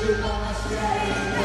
my strength, baby.